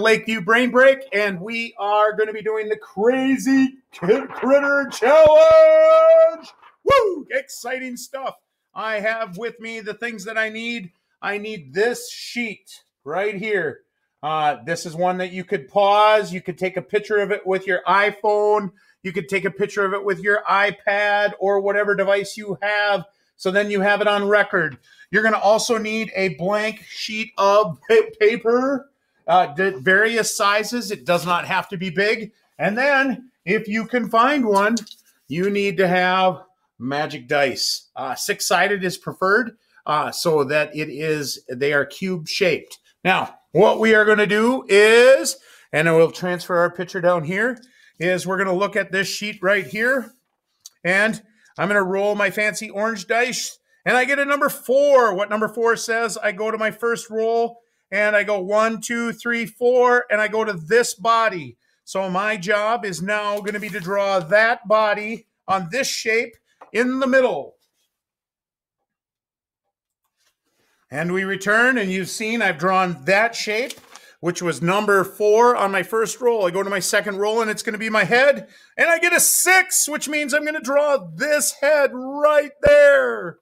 Lakeview Brain Break, and we are going to be doing the Crazy Critter Challenge. Woo! Exciting stuff. I have with me the things that I need. I need this sheet right here. Uh, this is one that you could pause. You could take a picture of it with your iPhone. You could take a picture of it with your iPad or whatever device you have. So then you have it on record. You're going to also need a blank sheet of paper, uh, various sizes. It does not have to be big. And then, if you can find one, you need to have magic dice. Uh, Six sided is preferred, uh, so that it is they are cube shaped. Now, what we are going to do is, and I will transfer our picture down here, is we're going to look at this sheet right here, and I'm going to roll my fancy orange dice, and I get a number four. What number four says, I go to my first roll, and I go one, two, three, four, and I go to this body. So my job is now going to be to draw that body on this shape in the middle. And we return, and you've seen I've drawn that shape, which was number four on my first roll. I go to my second roll, and it's going to be my head, and I get a six, which means I'm going to draw this head right there.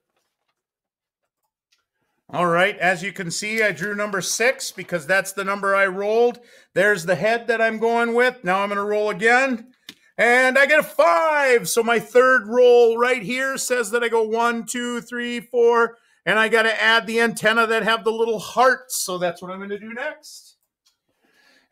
All right, as you can see, I drew number six because that's the number I rolled. There's the head that I'm going with. Now I'm going to roll again. And I get a five. So my third roll right here says that I go one, two, three, four, and I got to add the antenna that have the little hearts. So that's what I'm going to do next.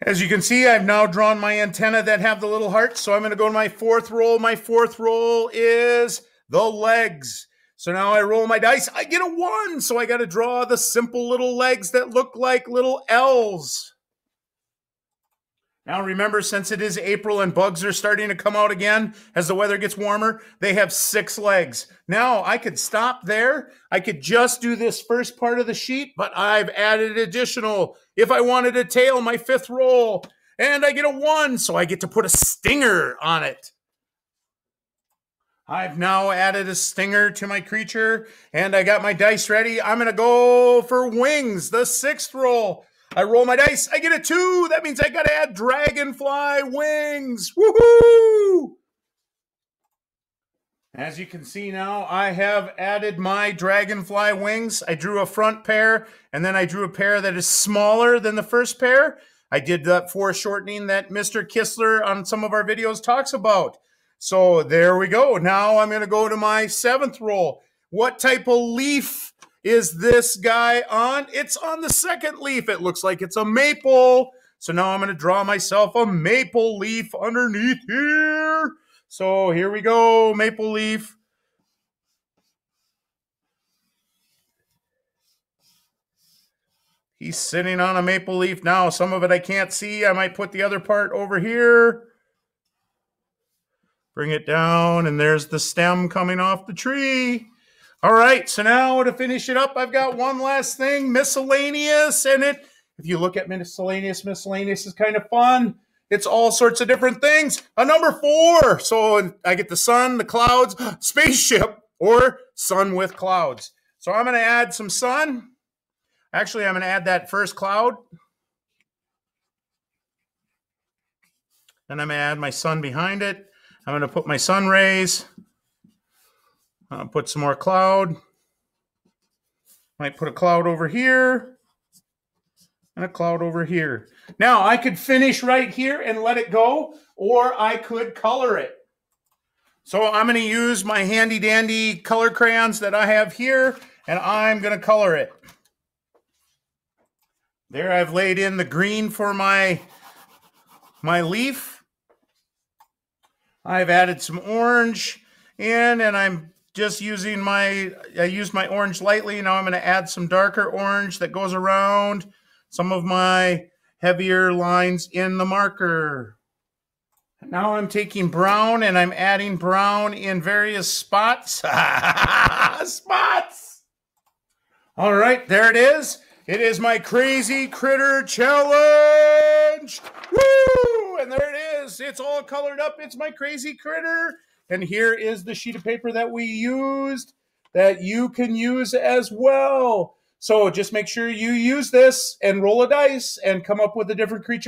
As you can see, I've now drawn my antenna that have the little hearts. So I'm going to go to my fourth roll. My fourth roll is the legs. So now I roll my dice. I get a one. So I got to draw the simple little legs that look like little L's. Now remember, since it is April and bugs are starting to come out again as the weather gets warmer, they have six legs. Now I could stop there. I could just do this first part of the sheet, but I've added additional. If I wanted a tail, my fifth roll, and I get a one, so I get to put a stinger on it. I've now added a stinger to my creature, and I got my dice ready. I'm going to go for wings, the sixth roll. I roll my dice. I get a two. That means I got to add dragonfly wings. Woohoo! As you can see now, I have added my dragonfly wings. I drew a front pair, and then I drew a pair that is smaller than the first pair. I did that foreshortening that Mr. Kistler on some of our videos talks about. So there we go. Now I'm going to go to my seventh roll. What type of leaf is this guy on? It's on the second leaf. It looks like it's a maple. So now I'm going to draw myself a maple leaf underneath here. So here we go, maple leaf. He's sitting on a maple leaf now. Some of it I can't see. I might put the other part over here. Bring it down, and there's the stem coming off the tree. All right, so now to finish it up, I've got one last thing, miscellaneous, and it. If you look at miscellaneous, miscellaneous is kind of fun. It's all sorts of different things. A number four, so I get the sun, the clouds, spaceship, or sun with clouds. So I'm going to add some sun. Actually, I'm going to add that first cloud. And I'm going to add my sun behind it. I'm going to put my sun rays. Uh, put some more cloud. Might put a cloud over here and a cloud over here. Now I could finish right here and let it go, or I could color it. So I'm going to use my handy dandy color crayons that I have here, and I'm going to color it. There I've laid in the green for my, my leaf. I've added some orange in, and I'm just using my, I used my orange lightly. Now I'm going to add some darker orange that goes around some of my heavier lines in the marker. Now I'm taking brown and I'm adding brown in various spots. spots! All right, there it is. It is my crazy critter challenge. Woo! And there it is. It's all colored up. It's my crazy critter. And here is the sheet of paper that we used that you can use as well. So just make sure you use this and roll a dice and come up with a different creature.